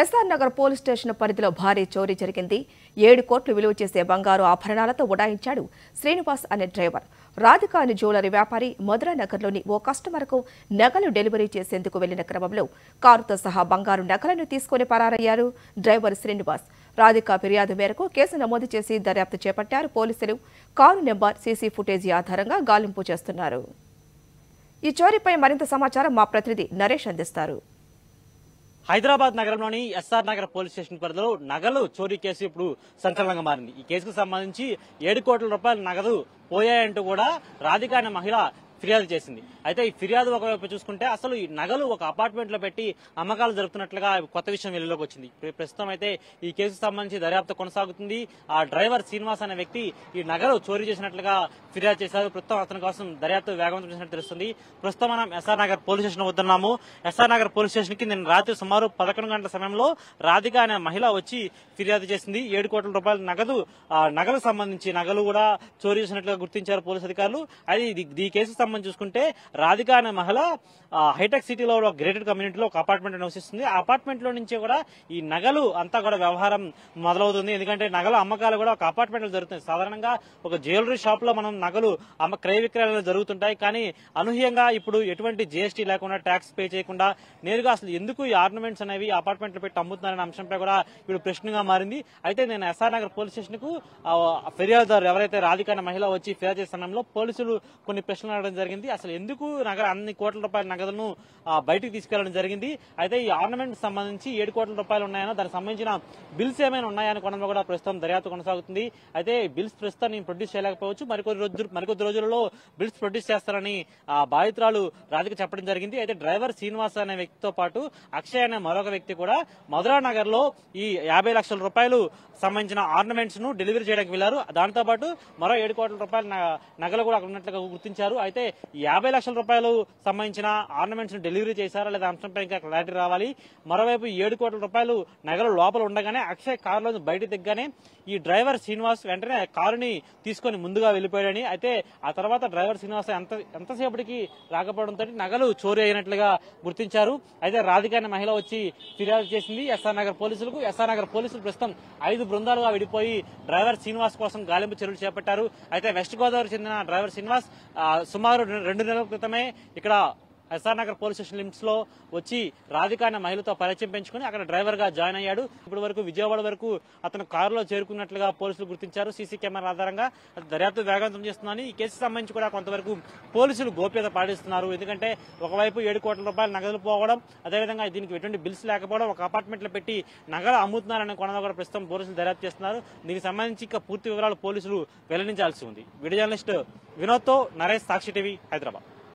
SR Nagar police station పరిధిలో భారీ చోరీ జరిగింది. ఏడు కోట్లు విలువ చేసే బంగారు ఆభరణాలతో ఉడాయించాడు శ్రీనివాస్ అనే డ్రైవర్. రాధిక అనే జ్యువెలరీ వ్యాపారి మధురా నగర్లోని ఓ కస్టమర్కు నగలు డెలివరీ చేసేందుకు వెళ్ళిన క్రమంలో కారుతో సహా బంగారు నగలను తీసుకుని పరారయ్యారు డ్రైవర్ శ్రీనివాస్. రాధిక ఫిర్యాదు మేరకు కేసు నమోదు చేసి దర్యాప్తు చేపట్టారు పోలీసులు. కారు నెంబర్ సీసీ ఫుటేజీ ఆధారంగా గాలింపు చేస్తున్నారు. ఈ చోరీపై మరింత సమాచారం మా ప్రతినిధి నరేష్ అందిస్తారు. హైదరాబాద్ నగరంలోని ఎస్ఆర్ నగర్ పోలీస్ స్టేషన్ పరిధిలో నగలు చోరీ కేసు ఇప్పుడు సంచలనంగా మారింది. ఈ కేసుకు సంబంధించి ఏడు కోట్ల రూపాయల నగదు పోయాయంటూ కూడా రాధికాని మహిళ ఫిర్యాదు చేసింది. అయితే ఈ ఫిర్యాదు ఒకవైపు చూసుకుంటే అసలు ఈ నగలు ఒక అపార్ట్మెంట్లో పెట్టి అమ్మకాలు జరుపుతున్నట్లుగా కొత్త విషయం వెలుగులోకి వచ్చింది. ప్రస్తుతం అయితే ఈ కేసుకు సంబంధించి దర్యాప్తు కొనసాగుతుంది. ఆ డ్రైవర్ శ్రీనివాస్ అనే వ్యక్తి ఈ నగలు చోరీ చేసినట్లుగా ఫిర్యాదు చేశారు. ప్రస్తుతం అతని కోసం దర్యాప్తు వేగవంతం చేసినట్టు తెలుస్తుంది. ప్రస్తుతం మనం ఎస్ఆర్ నగర్ పోలీస్ స్టేషన్ వద్దున్నాము ఎస్ఆర్ నగర్ పోలీస్ స్టేషన్కి నిన్న రాత్రి సుమారు పదకొండు గంటల సమయంలో రాధిక అనే మహిళ వచ్చి ఫిర్యాదు చేసింది. ఏడు కోట్ల రూపాయల నగదు ఆ నగలకు సంబంధించి నగలు కూడా చోరీ చేసినట్లుగా గుర్తించారు పోలీసు అధికారులు. అది ఇది- ఈ కేసుకు సంబంధించి చూసుకుంటే రాధిక అనే మహిళ హైటెక్ సిటీలో ఒక గ్రేటెడ్ కమ్యూనిటీలో ఒక అపార్ట్మెంట్ నివసిస్తుంది. ఆ అపార్ట్మెంట్లో నుంచి కూడా ఈ నగలు అంతా కూడా వ్యవహారం మొదలవుతుంది. ఎందుకంటే నగల అమ్మకాలు కూడా ఒక అపార్ట్మెంట్లో జరుగుతుంది సాధారణంగా ఒక జ్యువెలరీ షాప్లో మనం నగలు అమ్మ క్రయ విక్రయాలు జరుగుతుంటాయి. కానీ అనూహ్యంగా ఇప్పుడు ఎటువంటి జీఎస్టీ లేకుండా ట్యాక్స్ పే చేయకుండా నేరుగా అసలు ఎందుకు ఈ ఆర్నమెంట్స్ అనేవి అపార్ట్మెంట్లు పెట్టి అమ్ముతున్నారనే అంశంపై కూడా ఇప్పుడు ప్రశ్నగా మారింది. అయితే నేను ఎస్ఆర్ నగర్ పోలీస్ స్టేషన్కు ఫిర్యాదుదారు ఎవరైతే రాధిక అనే మహిళ వచ్చి ఫిర్యాదు చేసిన పోలీసులు కొన్ని ప్రశ్నలు అడగడం జరిగింది. అసలు ఎందుకు నగర అన్ని కోట్ల రూపాయల నగదును బయటకు తీసుకెళ్ళడం జరిగింది? అయితే ఈ ఆర్నమెంట్ సంబంధించి ఏడు కోట్ల రూపాయలు ఉన్నాయనో దానికి సంబంధించిన బిల్స్ ఏమైనా ఉన్నాయని కొనడంలో కూడా ప్రస్తుతం దర్యాప్తు కొనసాగుతుంది. అయితే బిల్స్ ప్రస్తుతం నేను ప్రొడ్యూస్ చేయలేకపోవచ్చు. మరికొద్ది రోజులు మరికొద్ది రోజులలో బిల్స్ ప్రొడ్యూస్ చేస్తారని బాధితురాలు రాధిక చెప్పడం జరిగింది. అయితే డ్రైవర్ శ్రీనివాస్ అనే వ్యక్తితో పాటు అక్షయ్ అనే మరొక వ్యక్తి కూడా మధురా నగర్లో ఈ యాభై లక్షల రూపాయలు సంబంధించిన ఆర్నమెంట్స్ను డెలివరీ చేయడానికి వెళ్ళారు దాంతో పాటు మరో ఏడు కోట్ల రూపాయల నగలు కూడా అక్కడ ఉన్నట్లుగా గుర్తించారు. అయితే యాభై లక్షల రూపాయలు సంబంధించిన ఆర్నమెంట్స్ డెలివరీ చేశారా లేదా అంశంపై ఇంకా క్లారిటీ రావాలి. మరోవైపు ఏడు కోట్ల రూపాయలు నగలు లోపల ఉండగానే అక్షయ్ కారులో బయట దిగ్గానే ఈ డ్రైవర్ శ్రీనివాస్ వెంటనే కారుని తీసుకొని ముందుగా వెళ్ళిపోయాడని అయితే ఆ తర్వాత డ్రైవర్ శ్రీనివాస్ ఎంత ఎంతసేపటికి రాకపోవడంతో నగలు చోరీ అయినట్లుగా గుర్తించారు. అయితే రాధిక అనే మహిళ వచ్చి ఫిర్యాదు చేసింది. ఎస్ఆర్ నగర్ పోలీసులకు ఎస్ఆర్ నగర్ పోలీసులు ప్రస్తుతం ఐదు బృందాలుగా విడిపోయి డ్రైవర్ శ్రీనివాస్ కోసం గాలింపు చర్యలు చేపట్టారు. అయితే వెస్ట్ గోదావరి చెందిన డ్రైవర్ శ్రీనివాస్ సుమారు సుమారు రెండు నెలల క్రితమే ఇక్కడ ఎస్ఆర్ నగర్ పోలీస్ స్టేషన్ లిమిట్స్లో వచ్చి రాధిక అనే మహిళతో పరిచయం పెంచుకుని అక్కడ డ్రైవర్గా జాయిన్ అయ్యాడు. ఇప్పటి వరకు విజయవాడ వరకు అతను కారులో చేరుకున్నట్లుగా పోలీసులు గుర్తించారు. సీసీ కెమెరా ఆధారంగా దర్యాప్తు వేగవంతం చేస్తున్నాను ఈ కేసు సంబంధించి కూడా కొంతవరకు పోలీసులు గోప్యత పాటిస్తున్నారు. ఎందుకంటే ఒకవైపు ఏడు కోట్ల రూపాయలు నగదులు పోవడం అదేవిధంగా దీనికి ఎటువంటి బిల్స్ లేకపోవడం ఒక అపార్ట్మెంట్లో పెట్టి నగలు అమ్ముతున్నారనే కొనలో కూడా ప్రస్తుతం పోలీసులు దర్యాప్తు చేస్తున్నారు. దీనికి సంబంధించి ఇంకా పూర్తి వివరాలు పోలీసులు వెల్లడించాల్సి ఉంది. వీడియో జర్నలిస్ట్ వినోద్తో నరేష్ సాక్షి టీవీ హైదరాబాద్.